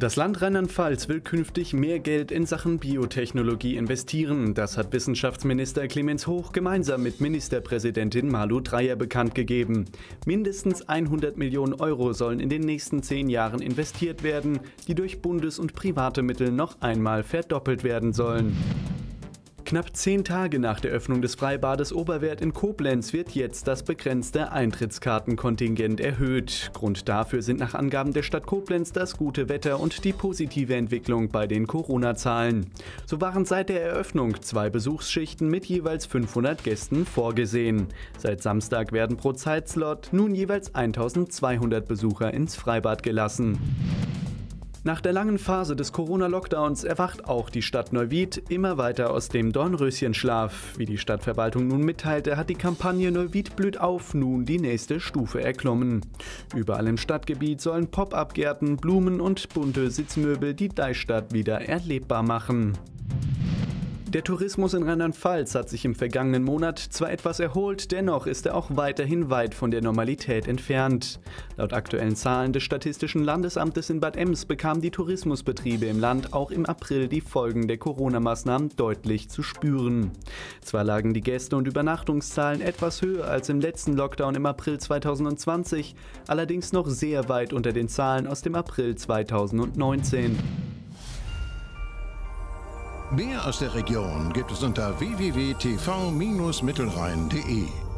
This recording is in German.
Das Land Rheinland-Pfalz will künftig mehr Geld in Sachen Biotechnologie investieren. Das hat Wissenschaftsminister Clemens Hoch gemeinsam mit Ministerpräsidentin Malu Dreyer bekannt gegeben. Mindestens 100 Millionen Euro sollen in den nächsten zehn Jahren investiert werden, die durch Bundes- und private Mittel noch einmal verdoppelt werden sollen. Knapp zehn Tage nach der Öffnung des Freibades Oberwert in Koblenz wird jetzt das begrenzte Eintrittskartenkontingent erhöht. Grund dafür sind nach Angaben der Stadt Koblenz das gute Wetter und die positive Entwicklung bei den Corona-Zahlen. So waren seit der Eröffnung zwei Besuchsschichten mit jeweils 500 Gästen vorgesehen. Seit Samstag werden pro Zeitslot nun jeweils 1200 Besucher ins Freibad gelassen. Nach der langen Phase des Corona-Lockdowns erwacht auch die Stadt Neuwied immer weiter aus dem Dornröschenschlaf. Wie die Stadtverwaltung nun mitteilte, hat die Kampagne Neuwied blüht auf nun die nächste Stufe erklommen. Überall im Stadtgebiet sollen Pop-up-Gärten, Blumen und bunte Sitzmöbel die Deichstadt wieder erlebbar machen. Der Tourismus in Rheinland-Pfalz hat sich im vergangenen Monat zwar etwas erholt, dennoch ist er auch weiterhin weit von der Normalität entfernt. Laut aktuellen Zahlen des Statistischen Landesamtes in Bad Ems bekamen die Tourismusbetriebe im Land auch im April die Folgen der Corona-Maßnahmen deutlich zu spüren. Zwar lagen die Gäste- und Übernachtungszahlen etwas höher als im letzten Lockdown im April 2020, allerdings noch sehr weit unter den Zahlen aus dem April 2019. Mehr aus der Region gibt es unter www.tv-mittelrhein.de.